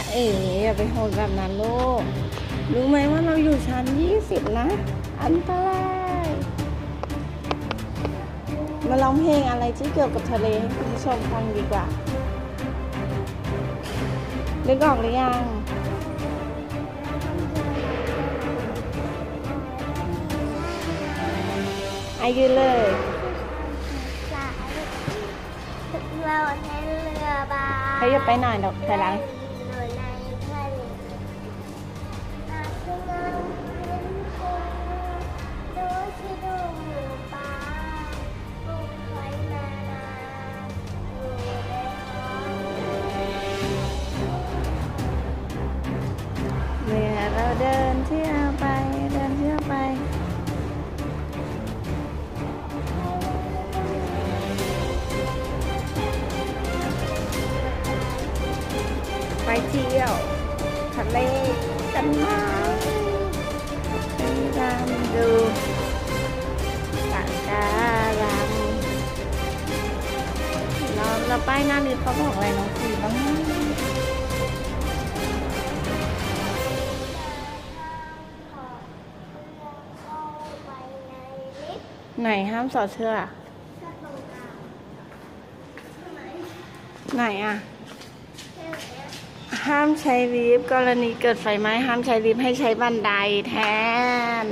จะเอ๋อย่าไปโหดแบบนั้นลูก รู้ไหมว่าเราอยู่ชั้น 20 นะ อันตรายมาร้องเพลงอะไรที่เกี่ยวกับทะเลให้คุณผู้ชมฟังดีกว่านึกออกหรือยังอายืนเลยสายเราใช้เรือบาเขาอย่าไปหน่อยดอกถอยหลัง เดินเที่ยวไป เดินเที่ยวไป ไปเที่ยวทะเลกันมาไปดำดูปะการังเราเราป้ายหน้าลิฟต์เขาบอกอะไรน้องสีบ้าง ไหนห้ามสอดเสื้อกไหนอะหมห้ามใช้ลิฟต์กรณีเกิดไฟไหม้ห้ามใช้ลิฟต์ให้ใช้บันไดแทน